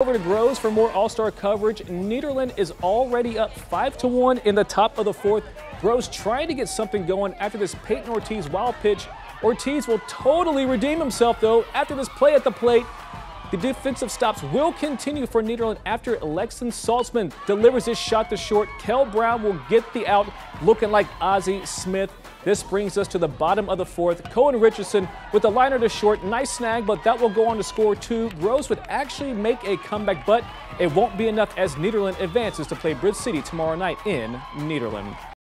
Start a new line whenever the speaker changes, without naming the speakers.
Over to Groves for more All-Star coverage. Nederland is already up 5 to 1 in the top of the fourth. Groves trying to get something going after this Peyton Ortiz wild pitch. Ortiz will totally redeem himself, though, after this play at the plate. The defensive stops will continue for Nederland after Alexon Saltzman delivers his shot to short. Kel Brown will get the out, looking like Ozzie Smith. This brings us to the bottom of the fourth. Cohen Richardson with the liner to short. Nice snag, but that will go on to score two. Groves would actually make a comeback, but it won't be enough as Nederland advances to play Bridge City tomorrow night in Nederland.